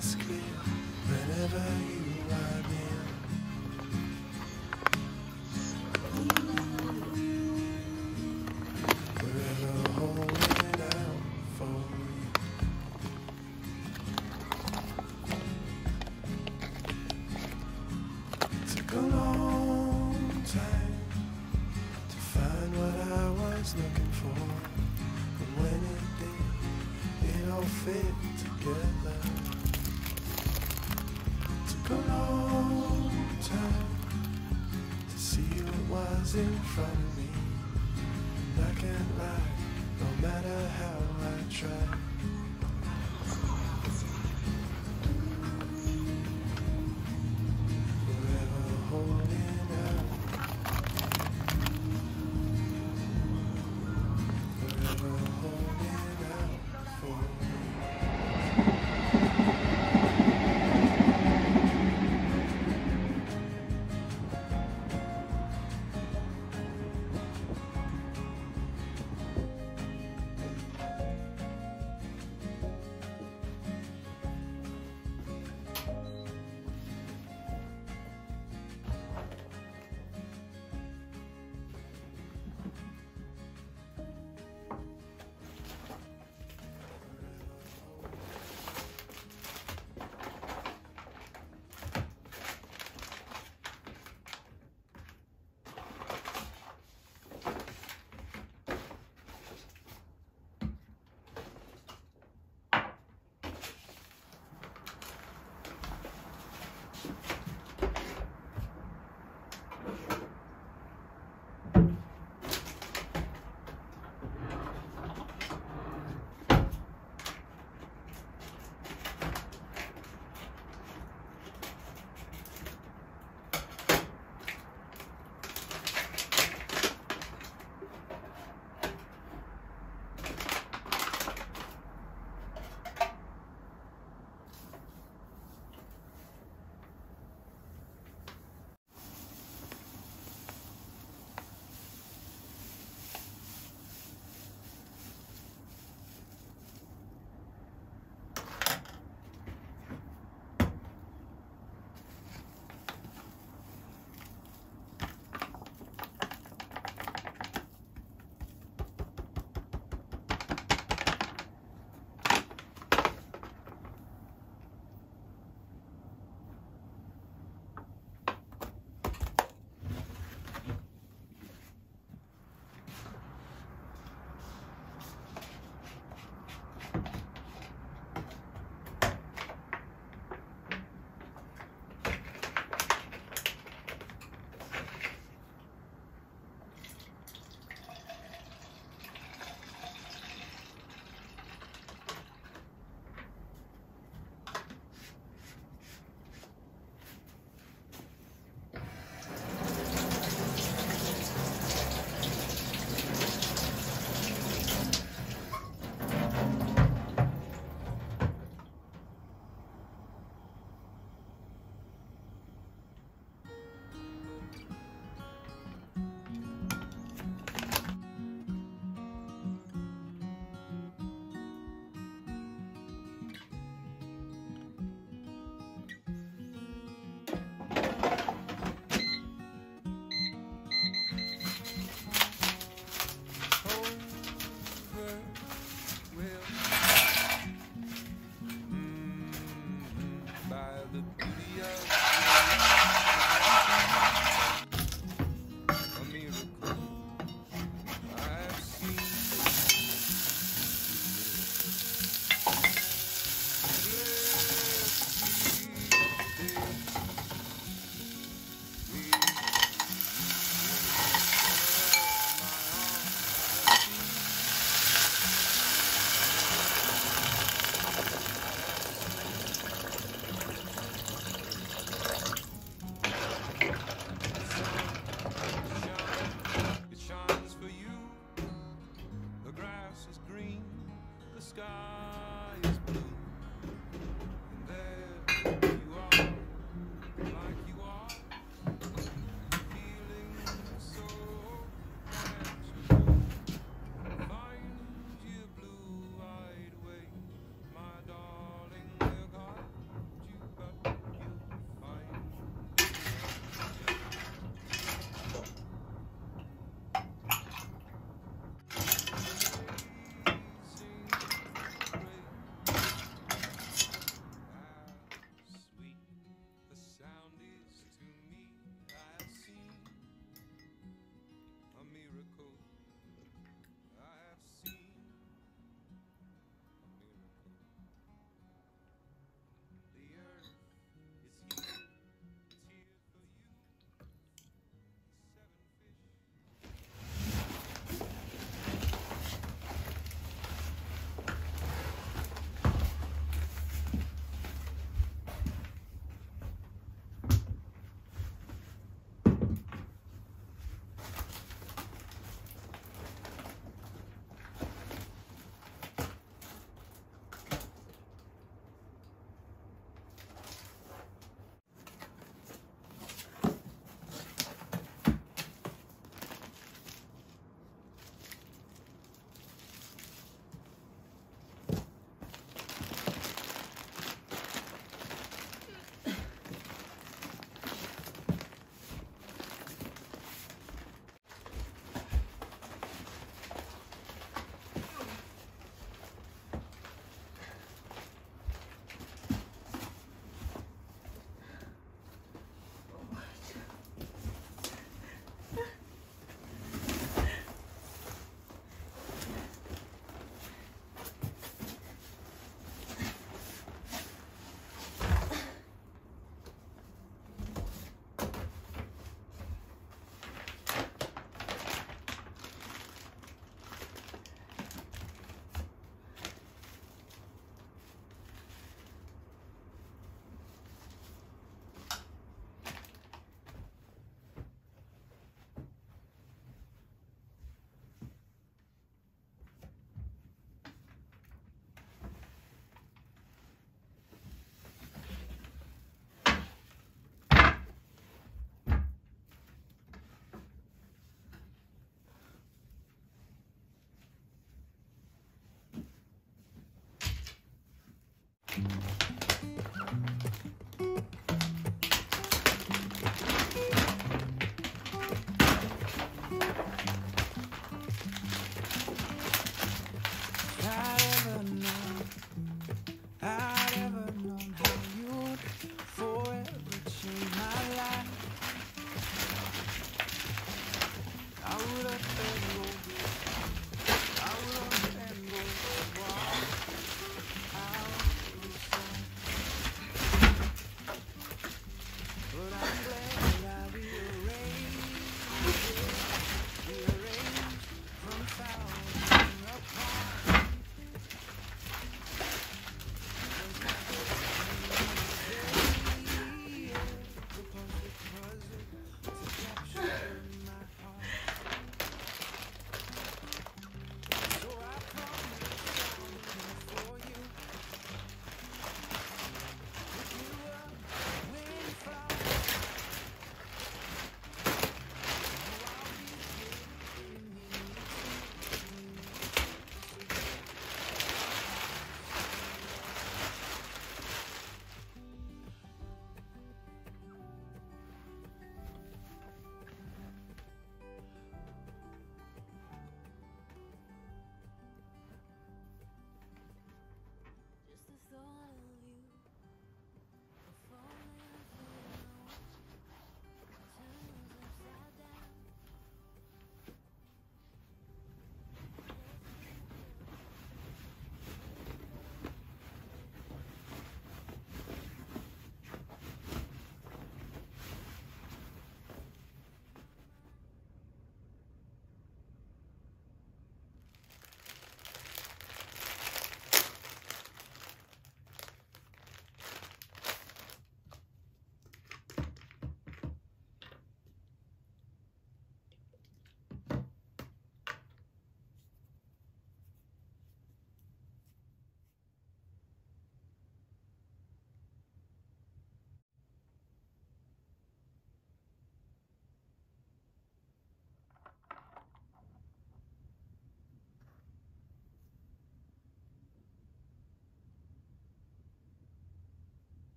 always clear whenever you are near. Forever holding out for you. Took a long time to find what I was looking for, and when it did, it all fit in front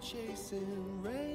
chasing rain.